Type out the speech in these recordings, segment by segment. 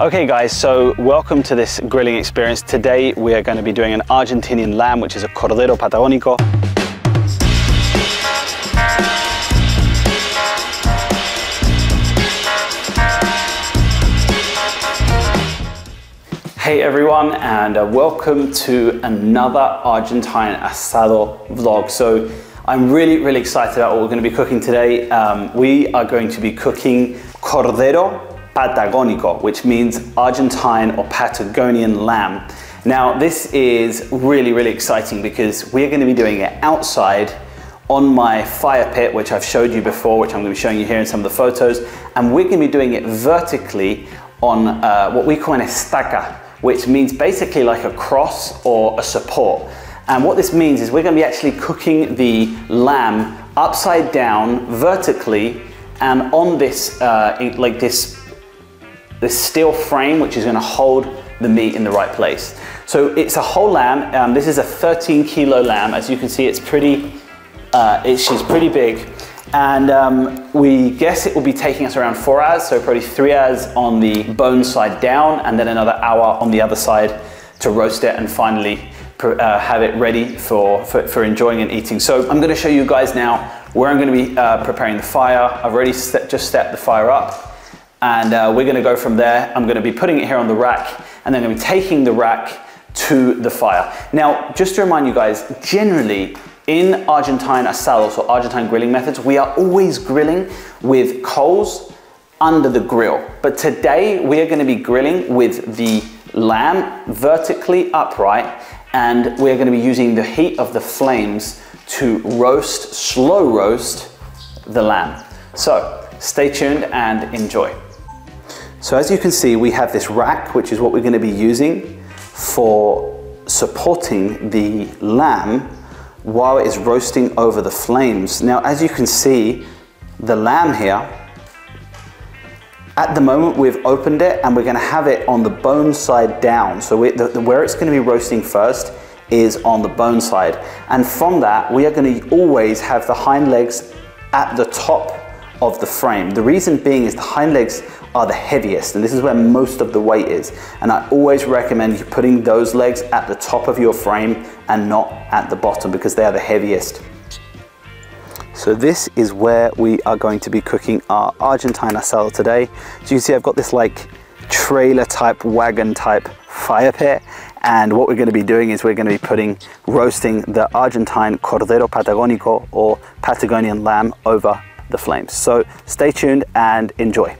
Okay guys, so welcome to this grilling experience. Today we are going to be doing an Argentinian lamb, which is a Cordero Patagónico. Hey everyone, and uh, welcome to another Argentine asado vlog. So I'm really, really excited about what we're going to be cooking today. Um, we are going to be cooking Cordero Patagónico, which means Argentine or Patagonian lamb. Now, this is really, really exciting because we're going to be doing it outside on my fire pit, which I've showed you before, which I'm going to be showing you here in some of the photos. And we're going to be doing it vertically on uh, what we call an estaca, which means basically like a cross or a support. And what this means is we're going to be actually cooking the lamb upside down vertically and on this, uh, like this this steel frame which is going to hold the meat in the right place. So it's a whole lamb. Um, this is a 13 kilo lamb. As you can see, it's pretty, uh, it's, she's pretty big. And um, we guess it will be taking us around four hours, so probably three hours on the bone side down and then another hour on the other side to roast it and finally uh, have it ready for, for, for, enjoying and eating. So I'm gonna show you guys now where I'm gonna be uh, preparing the fire. I've already set, just set the fire up and uh, we're gonna go from there. I'm gonna be putting it here on the rack and then I'm gonna be taking the rack to the fire. Now, just to remind you guys, generally in Argentine asados or Argentine grilling methods, we are always grilling with coals under the grill. But today we are gonna be grilling with the lamb vertically upright and we're gonna be using the heat of the flames to roast, slow roast the lamb. So stay tuned and enjoy. So as you can see, we have this rack, which is what we're going to be using for supporting the lamb while it is roasting over the flames. Now, as you can see, the lamb here, at the moment we've opened it and we're going to have it on the bone side down. So we, the, the, where it's going to be roasting first is on the bone side. And from that, we are going to always have the hind legs at the top of the frame. The reason being is the hind legs are the heaviest and this is where most of the weight is. And I always recommend you putting those legs at the top of your frame and not at the bottom because they are the heaviest. So this is where we are going to be cooking our Argentine asado today. So you can see I've got this like trailer type, wagon type fire pit. And what we're gonna be doing is we're gonna be putting, roasting the Argentine Cordero Patagónico or Patagonian lamb over the flames. So stay tuned and enjoy.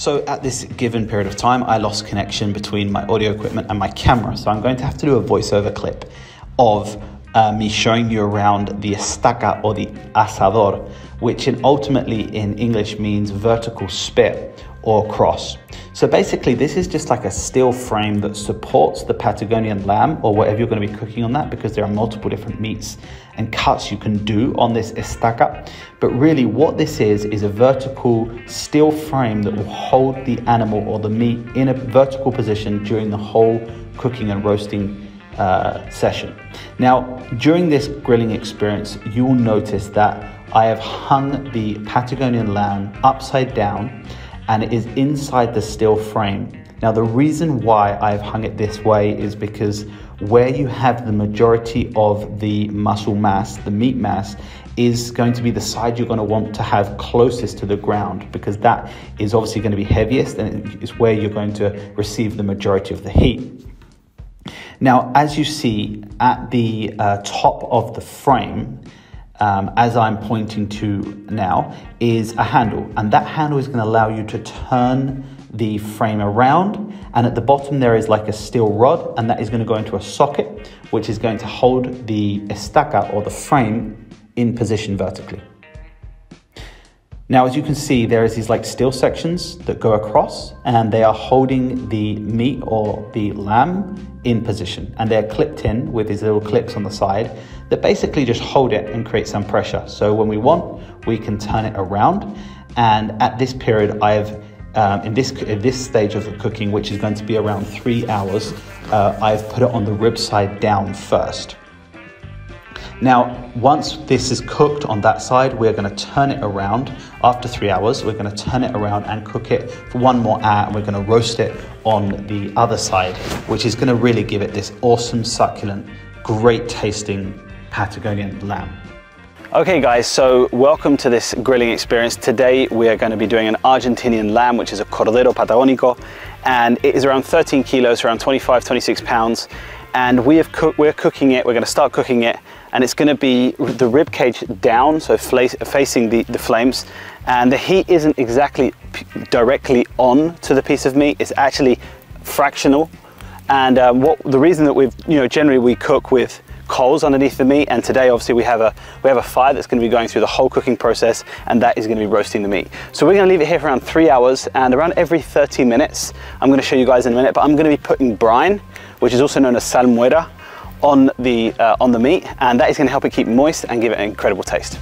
So at this given period of time, I lost connection between my audio equipment and my camera. So I'm going to have to do a voiceover clip of uh, me showing you around the estaca or the asador, which in ultimately in English means vertical spit or cross. So basically this is just like a steel frame that supports the Patagonian lamb or whatever you're going to be cooking on that because there are multiple different meats and cuts you can do on this estaca. But really what this is, is a vertical steel frame that will hold the animal or the meat in a vertical position during the whole cooking and roasting uh, session. Now, during this grilling experience, you will notice that I have hung the Patagonian lamb upside down and it is inside the steel frame. Now the reason why I've hung it this way is because where you have the majority of the muscle mass, the meat mass, is going to be the side you're going to want to have closest to the ground because that is obviously going to be heaviest and it's where you're going to receive the majority of the heat. Now, as you see at the uh, top of the frame, um, as I'm pointing to now, is a handle. And that handle is going to allow you to turn the frame around. And at the bottom, there is like a steel rod, and that is going to go into a socket, which is going to hold the estaca or the frame in position vertically. Now, as you can see, there is these like steel sections that go across and they are holding the meat or the lamb in position and they're clipped in with these little clips on the side that basically just hold it and create some pressure. So when we want, we can turn it around. And at this period, I've um, in this in this stage of the cooking, which is going to be around three hours, uh, I've put it on the rib side down first. Now, once this is cooked on that side, we're gonna turn it around. After three hours, we're gonna turn it around and cook it for one more hour, and we're gonna roast it on the other side, which is gonna really give it this awesome, succulent, great tasting Patagonian lamb. Okay guys, so welcome to this grilling experience. Today we are going to be doing an Argentinian lamb, which is a Cordero Patagónico, and it is around 13 kilos, around 25, 26 pounds. And we have cooked, we're cooking it, we're going to start cooking it, and it's going to be the rib cage down, so facing the, the flames. And the heat isn't exactly directly on to the piece of meat, it's actually fractional. And um, what the reason that we've, you know, generally we cook with coals underneath the meat and today obviously we have a we have a fire that's going to be going through the whole cooking process and that is going to be roasting the meat. So we're going to leave it here for around three hours and around every 30 minutes I'm going to show you guys in a minute but I'm going to be putting brine which is also known as salmuera on the uh, on the meat and that is going to help it keep moist and give it an incredible taste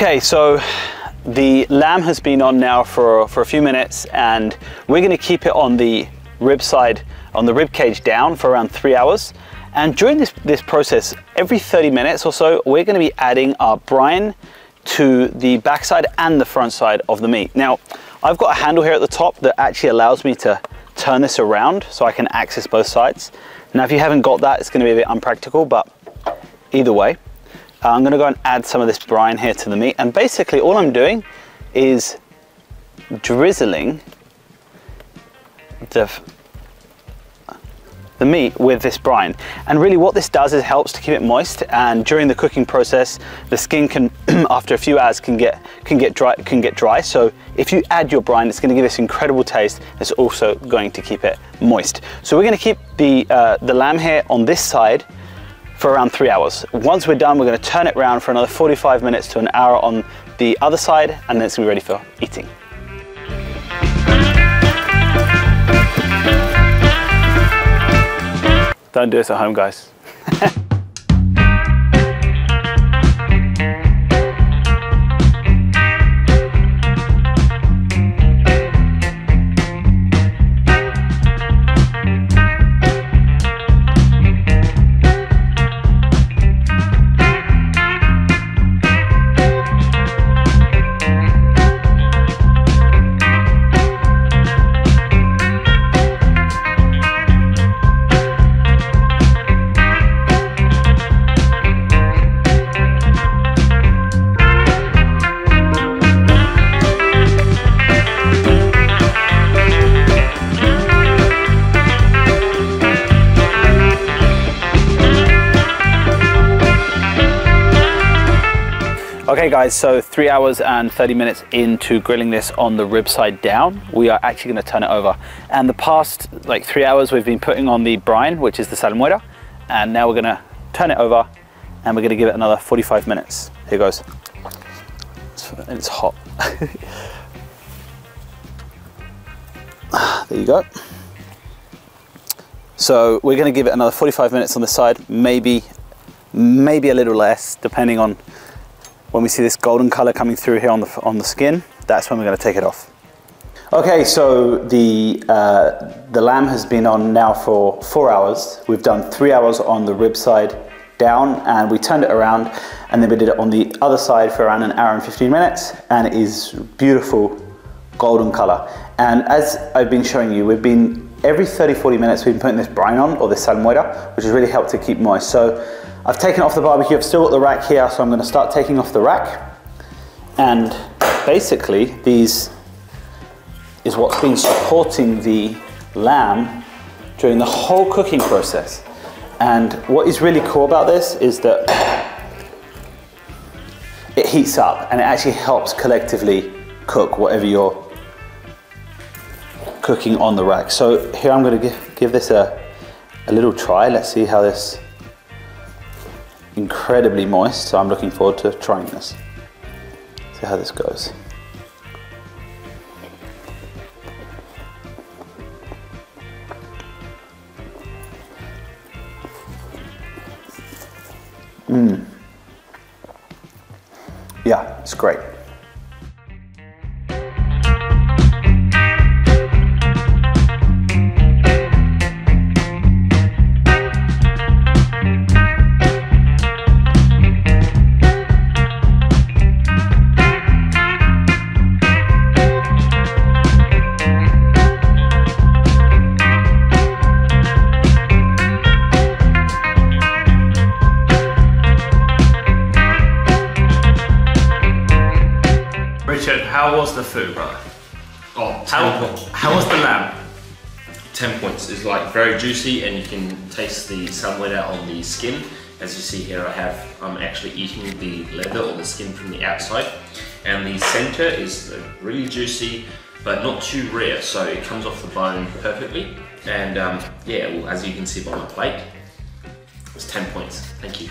Okay, so the lamb has been on now for, for a few minutes and we're gonna keep it on the rib side, on the rib cage down for around three hours. And during this, this process, every 30 minutes or so, we're gonna be adding our brine to the backside and the front side of the meat. Now, I've got a handle here at the top that actually allows me to turn this around so I can access both sides. Now, if you haven't got that, it's gonna be a bit unpractical, but either way, uh, I'm gonna go and add some of this brine here to the meat. And basically all I'm doing is drizzling the, the meat with this brine. And really what this does is helps to keep it moist. And during the cooking process, the skin can, after a few hours, can get, can get dry. Can get dry. So if you add your brine, it's going to give this incredible taste. It's also going to keep it moist. So we're going to keep the uh, the lamb here on this side for around three hours. Once we're done, we're gonna turn it around for another 45 minutes to an hour on the other side, and then it's gonna be ready for eating. Don't do this at home, guys. Okay guys, so three hours and 30 minutes into grilling this on the rib side down, we are actually gonna turn it over. And the past like three hours we've been putting on the brine, which is the salmuera, and now we're gonna turn it over and we're gonna give it another 45 minutes. Here goes. And it's hot. there you go. So we're gonna give it another 45 minutes on the side, maybe, maybe a little less, depending on when we see this golden color coming through here on the, on the skin, that's when we're gonna take it off. Okay, so the, uh, the lamb has been on now for four hours. We've done three hours on the rib side down and we turned it around and then we did it on the other side for around an hour and 15 minutes and it is beautiful golden color. And as I've been showing you, we've been, every 30, 40 minutes we've been putting this brine on or this salmuera, which has really helped to keep moist. So I've taken off the barbecue, I've still got the rack here, so I'm gonna start taking off the rack. And basically, these is what's been supporting the lamb during the whole cooking process. And what is really cool about this is that it heats up and it actually helps collectively cook whatever you're cooking on the rack. So here I'm gonna give, give this a, a little try. Let's see how this incredibly moist, so I'm looking forward to trying this. See how this goes. Mmm. Yeah, it's great. How was the brother? Oh, How, how was the lamb? 10 points. It's like very juicy and you can taste the salmonella on the skin. As you see here, I have, I'm actually eating the leather or the skin from the outside. And the center is uh, really juicy, but not too rare. So it comes off the bone perfectly. And um, yeah, well, as you can see by my plate, it's 10 points. Thank you.